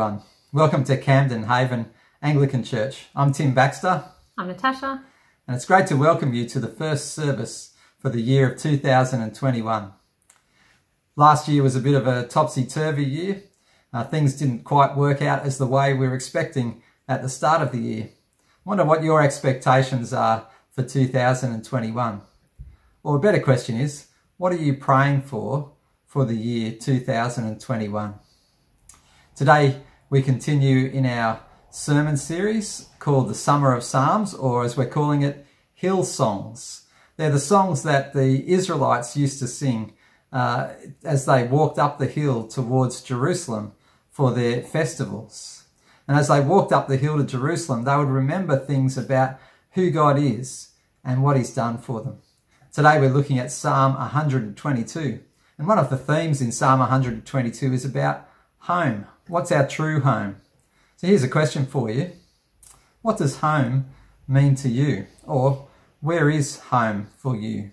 everyone. Welcome to Camden Haven Anglican Church. I'm Tim Baxter. I'm Natasha. And it's great to welcome you to the first service for the year of 2021. Last year was a bit of a topsy-turvy year. Uh, things didn't quite work out as the way we were expecting at the start of the year. I wonder what your expectations are for 2021. Or a better question is, what are you praying for for the year 2021? Today we continue in our sermon series called the Summer of Psalms, or as we're calling it, Hill Songs. They're the songs that the Israelites used to sing uh, as they walked up the hill towards Jerusalem for their festivals. And as they walked up the hill to Jerusalem, they would remember things about who God is and what he's done for them. Today we're looking at Psalm 122. And one of the themes in Psalm 122 is about home. What's our true home? So here's a question for you. What does home mean to you? Or where is home for you?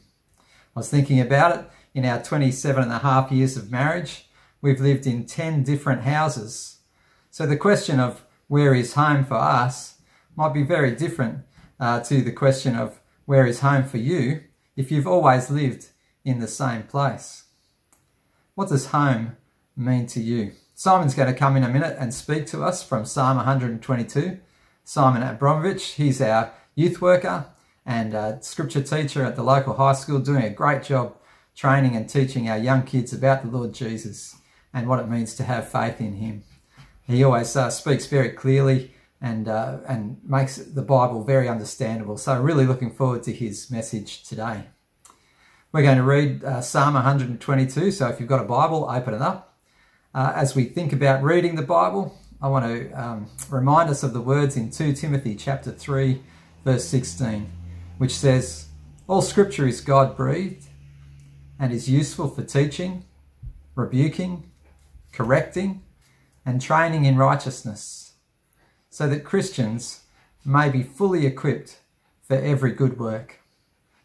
I was thinking about it in our 27 and a half years of marriage, we've lived in 10 different houses. So the question of where is home for us might be very different uh, to the question of where is home for you if you've always lived in the same place. What does home mean to you? Simon's going to come in a minute and speak to us from Psalm 122. Simon Abramowicz, he's our youth worker and scripture teacher at the local high school, doing a great job training and teaching our young kids about the Lord Jesus and what it means to have faith in him. He always uh, speaks very clearly and, uh, and makes the Bible very understandable. So really looking forward to his message today. We're going to read uh, Psalm 122. So if you've got a Bible, open it up. Uh, as we think about reading the Bible, I want to um, remind us of the words in 2 Timothy chapter 3, verse 16, which says, All scripture is God breathed and is useful for teaching, rebuking, correcting, and training in righteousness, so that Christians may be fully equipped for every good work.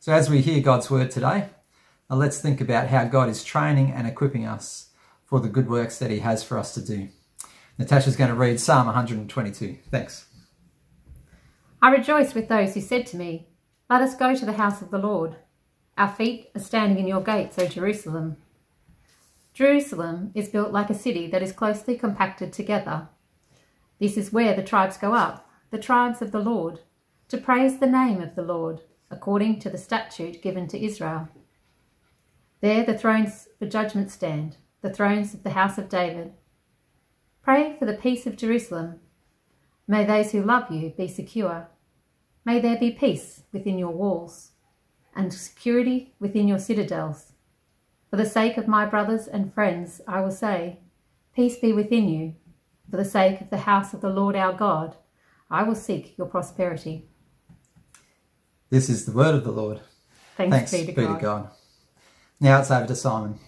So, as we hear God's word today, let's think about how God is training and equipping us for the good works that He has for us to do. Natasha's going to read Psalm 122. Thanks. I rejoice with those who said to me, Let us go to the house of the Lord. Our feet are standing in your gates, O Jerusalem. Jerusalem is built like a city that is closely compacted together. This is where the tribes go up, the tribes of the Lord, to praise the name of the Lord, according to the statute given to Israel. There the thrones for judgment stand, the thrones of the house of David. Pray for the peace of Jerusalem. May those who love you be secure. May there be peace within your walls and security within your citadels. For the sake of my brothers and friends, I will say, Peace be within you. For the sake of the house of the Lord our God, I will seek your prosperity. This is the word of the Lord. Thanks, Thanks be, to, be God. to God. Now it's over to Simon.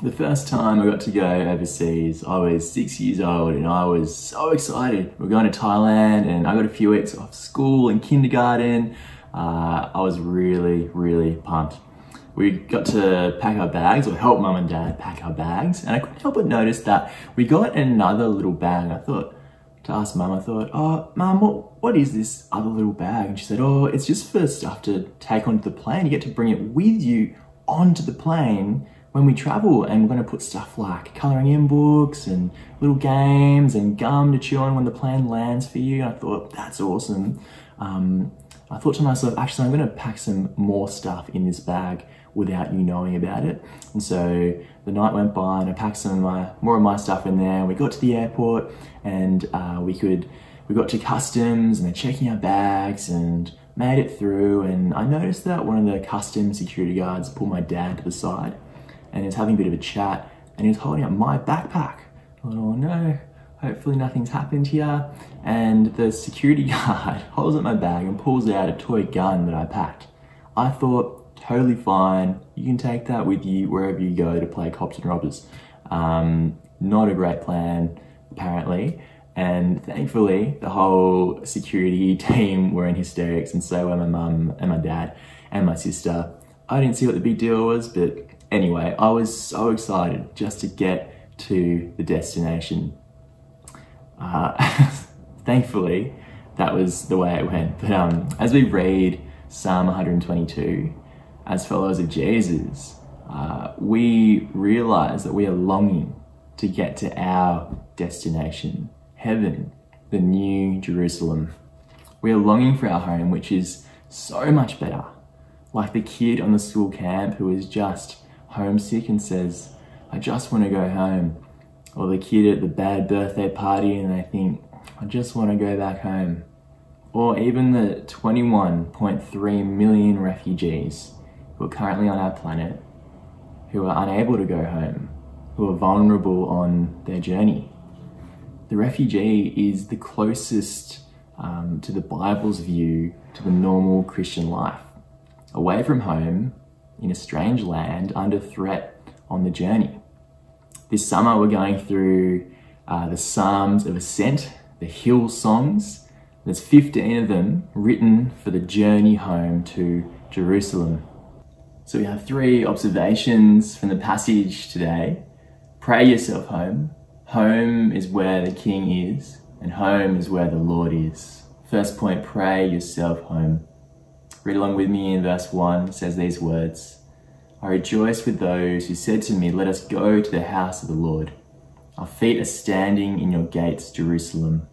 The first time I got to go overseas, I was six years old and I was so excited. We are going to Thailand and I got a few weeks off school and kindergarten uh, I was really, really pumped. We got to pack our bags, or help mum and dad pack our bags, and I couldn't help but notice that we got another little bag. I thought, to ask mum, I thought, oh, mum, what, what is this other little bag? And she said, oh, it's just for stuff to take onto the plane. You get to bring it with you onto the plane when we travel and we're going to put stuff like colouring in books and little games and gum to chew on when the plane lands for you. I thought, that's awesome. Um, I thought to myself, actually, I'm going to pack some more stuff in this bag without you knowing about it. And so the night went by and I packed some of my, more of my stuff in there. We got to the airport and uh, we could, we got to customs and they're checking our bags and made it through. And I noticed that one of the customs security guards pulled my dad to the side and he was having a bit of a chat and he was holding up my backpack. I oh no, hopefully nothing's happened here. And the security guard holds up my bag and pulls out a toy gun that I packed. I thought, totally fine, you can take that with you wherever you go to play cops and robbers. Um, not a great plan, apparently. And thankfully, the whole security team were in hysterics, and so were my mum and my dad and my sister. I didn't see what the big deal was, but anyway, I was so excited just to get to the destination Uh, thankfully, that was the way it went. But um, as we read Psalm 122, as followers of Jesus, uh, we realize that we are longing to get to our destination, heaven, the new Jerusalem. We are longing for our home, which is so much better. Like the kid on the school camp who is just homesick and says, I just want to go home. Or the kid at the bad birthday party and they think, I just want to go back home. Or even the 21.3 million refugees who are currently on our planet who are unable to go home, who are vulnerable on their journey. The refugee is the closest um, to the Bible's view to the normal Christian life. Away from home, in a strange land, under threat on the journey. This summer, we're going through uh, the Psalms of Ascent, the Hill Songs. There's 15 of them written for the journey home to Jerusalem. So we have three observations from the passage today. Pray yourself home. Home is where the King is, and home is where the Lord is. First point, pray yourself home. Read along with me in verse 1, says these words I rejoice with those who said to me, Let us go to the house of the Lord. Our feet are standing in your gates, Jerusalem.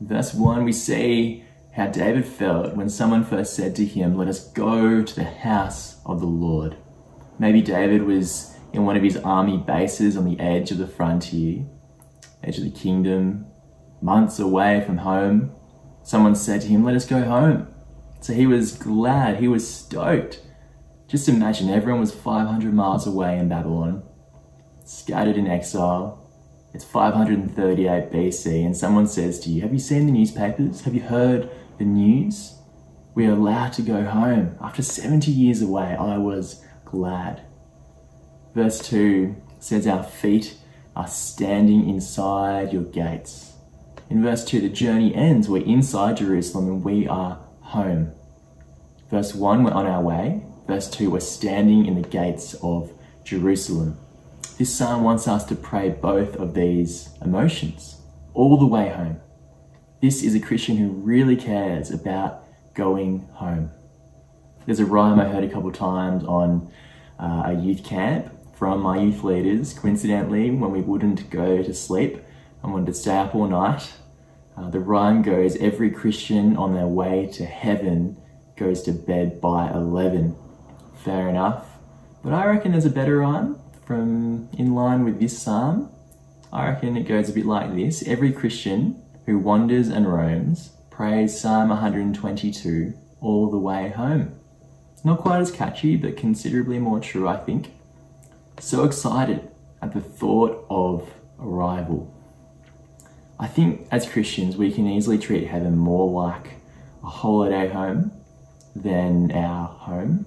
verse 1, we see how David felt when someone first said to him, Let us go to the house of the Lord. Maybe David was in one of his army bases on the edge of the frontier, edge of the kingdom, months away from home. Someone said to him, Let us go home. So he was glad, he was stoked. Just imagine everyone was 500 miles away in Babylon, scattered in exile. It's 538 BC, and someone says to you, Have you seen the newspapers? Have you heard the news? We are allowed to go home. After 70 years away, I was glad. Verse 2 says, Our feet are standing inside your gates. In verse 2, the journey ends. We're inside Jerusalem and we are home. Verse 1, we're on our way. Verse 2, we're standing in the gates of Jerusalem. This psalm wants us to pray both of these emotions all the way home. This is a Christian who really cares about going home. There's a rhyme I heard a couple times on uh, a youth camp from my youth leaders, coincidentally, when we wouldn't go to sleep and wanted to stay up all night. Uh, the rhyme goes Every Christian on their way to heaven goes to bed by 11. Fair enough. But I reckon there's a better rhyme from in line with this psalm. I reckon it goes a bit like this Every Christian who wanders and roams prays Psalm 122 all the way home. Not quite as catchy, but considerably more true, I think. So excited at the thought of arrival. I think as Christians, we can easily treat heaven more like a holiday home than our home,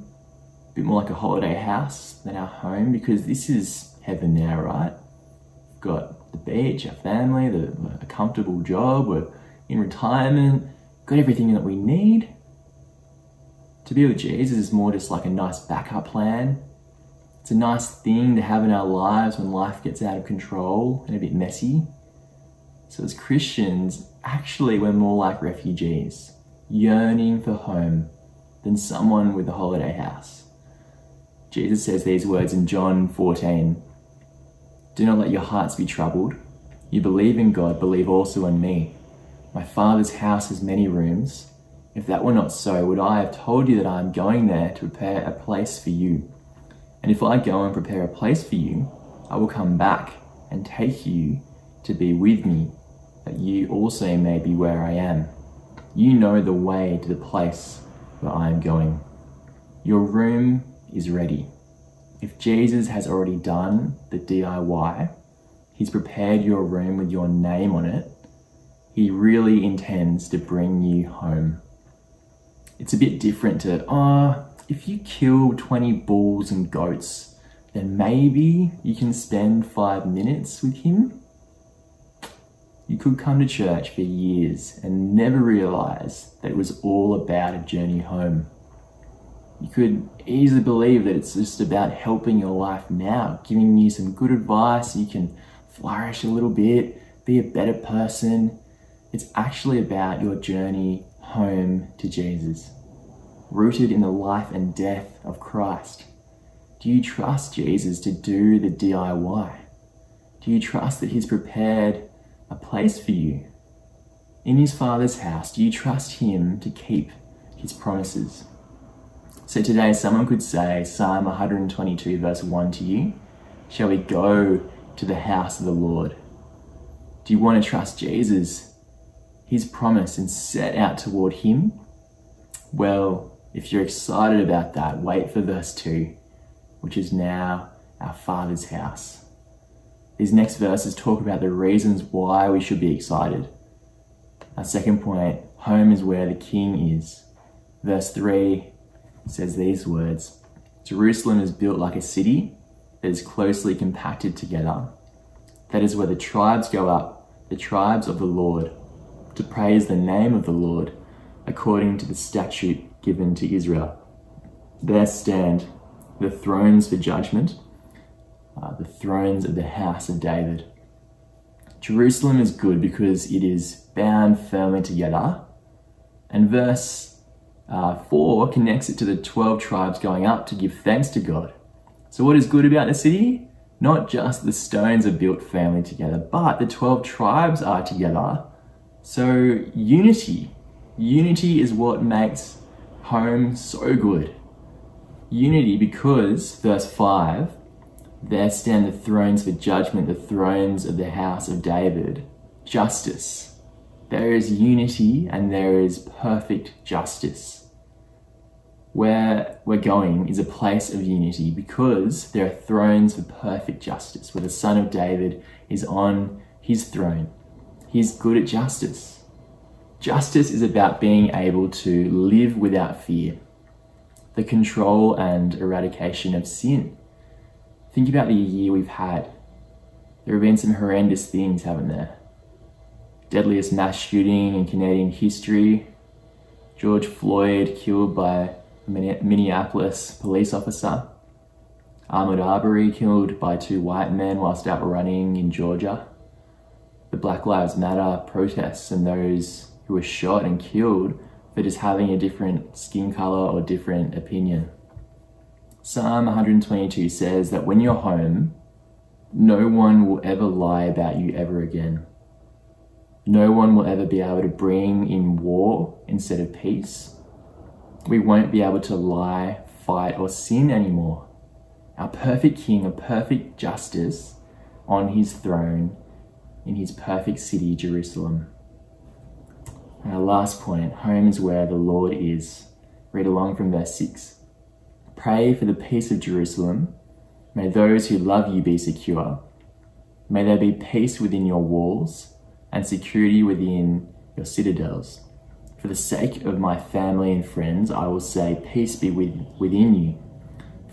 a bit more like a holiday house than our home, because this is heaven now, right? We've got the beach, our family, the, a comfortable job, we're in retirement, got everything that we need. To be with Jesus is more just like a nice backup plan. It's a nice thing to have in our lives when life gets out of control and a bit messy. So, as Christians, actually, we're more like refugees, yearning for home than someone with a holiday house. Jesus says these words in John 14 Do not let your hearts be troubled. You believe in God, believe also in me. My Father's house has many rooms. If that were not so, would I have told you that I am going there to prepare a place for you? And if I go and prepare a place for you, I will come back and take you to be with me that you also may be where I am. You know the way to the place where I am going. Your room is ready. If Jesus has already done the DIY, He's prepared your room with your name on it, He really intends to bring you home. It's a bit different to, ah, oh, if you kill 20 bulls and goats, then maybe you can spend five minutes with Him you could come to church for years and never realize that it was all about a journey home. You could easily believe that it's just about helping your life now, giving you some good advice so you can flourish a little bit, be a better person. It's actually about your journey home to Jesus, rooted in the life and death of Christ. Do you trust Jesus to do the DIY? Do you trust that He's prepared a place for you in His Father's house? Do you trust Him to keep His promises? So today, someone could say Psalm 122, verse 1 to you Shall we go to the house of the Lord? Do you want to trust Jesus, His promise, and set out toward Him? Well, if you're excited about that, wait for verse 2, which is now our Father's house. These next verses talk about the reasons why we should be excited. Our second point home is where the King is. Verse 3 says these words Jerusalem is built like a city that is closely compacted together. That is where the tribes go up, the tribes of the Lord, to praise the name of the Lord according to the statute given to Israel. There stand the thrones for judgment uh, the thrones of the house of David. Jerusalem is good because it is bound firmly together. And verse uh, 4 connects it to the 12 tribes going up to give thanks to God. So, what is good about the city? Not just the stones are built firmly together, but the 12 tribes are together. So, unity. Unity is what makes home so good. Unity because, verse 5, there stand the thrones for judgment, the thrones of the house of David. Justice. There is unity and there is perfect justice. Where we're going is a place of unity because there are thrones for perfect justice, where the Son of David is on his throne. He's good at justice. Justice is about being able to live without fear, the control and eradication of sin Think about the year we've had. There have been some horrendous things, haven't there? Deadliest mass shooting in Canadian history. George Floyd killed by a Minneapolis police officer. Ahmaud Arbery killed by two white men whilst out running in Georgia. The Black Lives Matter protests and those who were shot and killed for just having a different skin color or different opinion. Psalm 122 says that when you're home, no one will ever lie about you ever again. No one will ever be able to bring in war instead of peace. We won't be able to lie, fight, or sin anymore. Our perfect King of perfect justice on his throne in his perfect city, Jerusalem. our last point home is where the Lord is. Read along from verse 6. Pray for the peace of Jerusalem. May those who love you be secure. May there be peace within your walls and security within your citadels. For the sake of my family and friends, I will say, Peace be with, within you.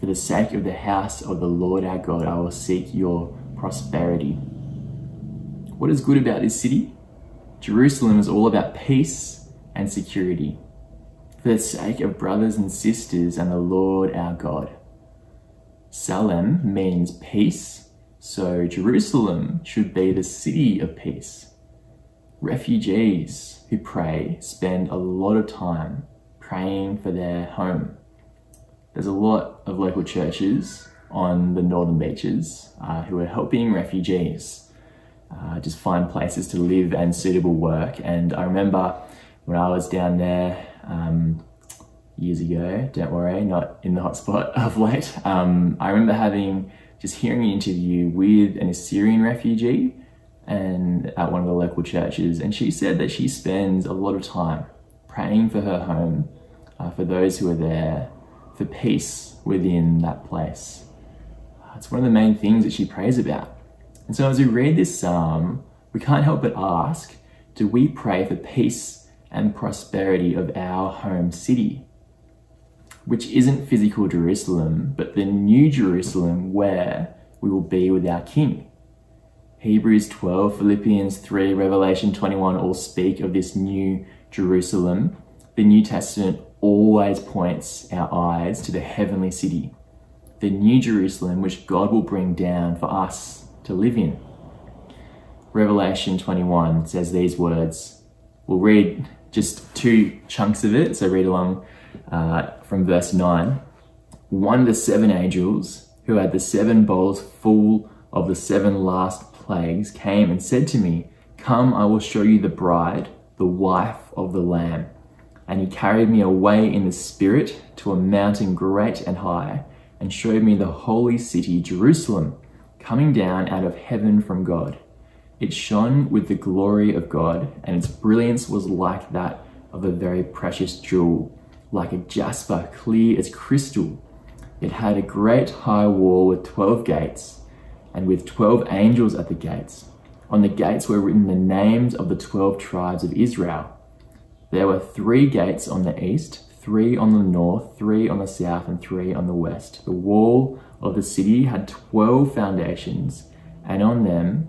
For the sake of the house of the Lord our God, I will seek your prosperity. What is good about this city? Jerusalem is all about peace and security for the sake of brothers and sisters and the Lord our God. Salem means peace, so Jerusalem should be the city of peace. Refugees who pray spend a lot of time praying for their home. There's a lot of local churches on the northern beaches uh, who are helping refugees uh, just find places to live and suitable work. And I remember when I was down there um, years ago. Don't worry, not in the hotspot of late. Um, I remember having just hearing an interview with an Assyrian refugee and at one of the local churches, and she said that she spends a lot of time praying for her home, uh, for those who are there, for peace within that place. It's one of the main things that she prays about. And so as we read this psalm, we can't help but ask, do we pray for peace and prosperity of our home city, which isn't physical Jerusalem, but the new Jerusalem where we will be with our King. Hebrews 12, Philippians 3, Revelation 21 all speak of this new Jerusalem. The New Testament always points our eyes to the heavenly city, the new Jerusalem which God will bring down for us to live in. Revelation 21 says these words. We'll read just two chunks of it, so read along uh, from verse 9. One of the seven angels who had the seven bowls full of the seven last plagues came and said to me, Come, I will show you the bride, the wife of the Lamb. And he carried me away in the Spirit to a mountain great and high, and showed me the holy city, Jerusalem, coming down out of heaven from God. It shone with the glory of God, and its brilliance was like that of a very precious jewel, like a jasper, clear as crystal. It had a great high wall with twelve gates, and with twelve angels at the gates. On the gates were written the names of the twelve tribes of Israel. There were three gates on the east, three on the north, three on the south, and three on the west. The wall of the city had twelve foundations, and on them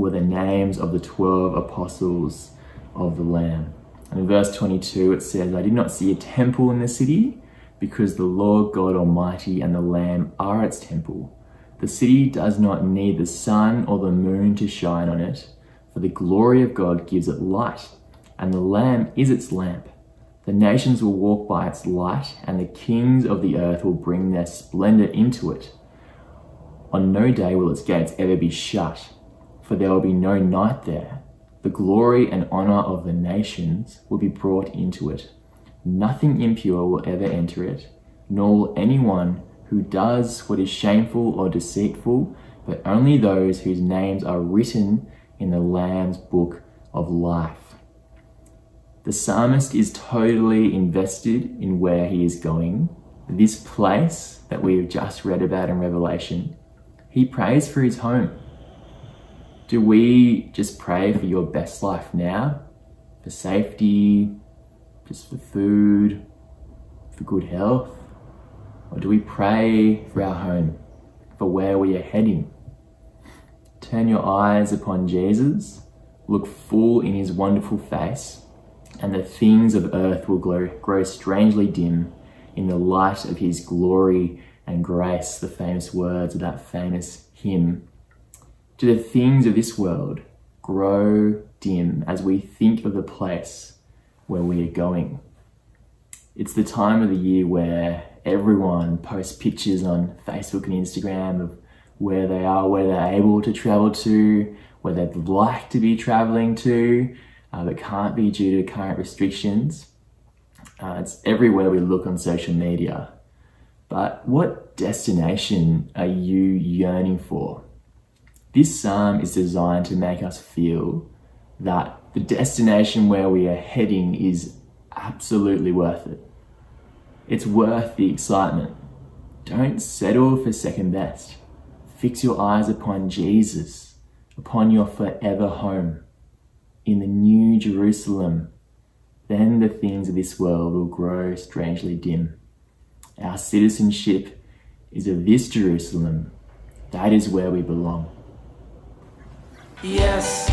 were the names of the twelve apostles of the Lamb. And in verse 22 it says, I did not see a temple in the city, because the Lord God Almighty and the Lamb are its temple. The city does not need the sun or the moon to shine on it, for the glory of God gives it light and the Lamb is its lamp. The nations will walk by its light, and the kings of the earth will bring their splendor into it. On no day will its gates ever be shut, for there will be no night there. The glory and honor of the nations will be brought into it. Nothing impure will ever enter it, nor will anyone who does what is shameful or deceitful, but only those whose names are written in the Lamb's book of life. The psalmist is totally invested in where he is going. This place that we have just read about in Revelation, he prays for his home. Do we just pray for your best life now? For safety, just for food, for good health? Or do we pray for our home, for where we are heading? Turn your eyes upon Jesus, look full in his wonderful face, and the things of earth will grow, grow strangely dim in the light of his glory and grace, the famous words of that famous hymn. Do the things of this world grow dim as we think of the place where we are going? It's the time of the year where everyone posts pictures on Facebook and Instagram of where they are, where they're able to travel to, where they'd like to be traveling to, uh, but can't be due to current restrictions. Uh, it's everywhere we look on social media. But what destination are you yearning for? This psalm is designed to make us feel that the destination where we are heading is absolutely worth it. It's worth the excitement. Don't settle for second best. Fix your eyes upon Jesus, upon your forever home in the new Jerusalem, then the things of this world will grow strangely dim. Our citizenship is of this Jerusalem. That is where we belong. Yes,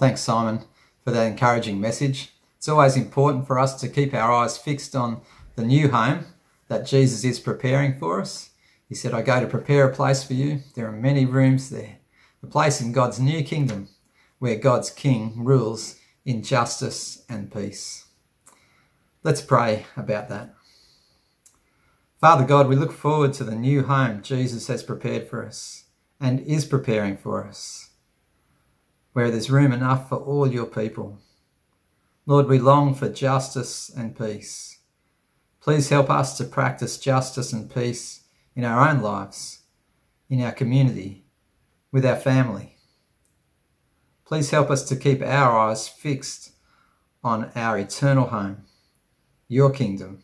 thanks, Simon, for that encouraging message. It's always important for us to keep our eyes fixed on the new home that Jesus is preparing for us. He said, I go to prepare a place for you. There are many rooms there. A place in God's new kingdom where God's King rules in justice and peace. Let's pray about that. Father God, we look forward to the new home Jesus has prepared for us and is preparing for us, where there's room enough for all your people. Lord, we long for justice and peace. Please help us to practice justice and peace in our own lives, in our community, with our family. Please help us to keep our eyes fixed on our eternal home, your kingdom,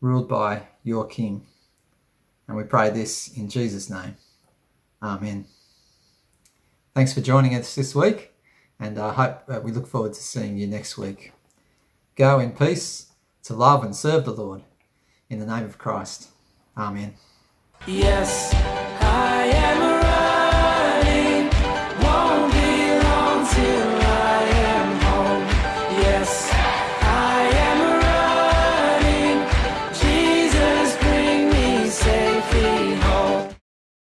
ruled by your King. And we pray this in Jesus' name. Amen. Thanks for joining us this week, and I hope we look forward to seeing you next week. Go in peace to love and serve the Lord. In the name of Christ. Amen. Yes,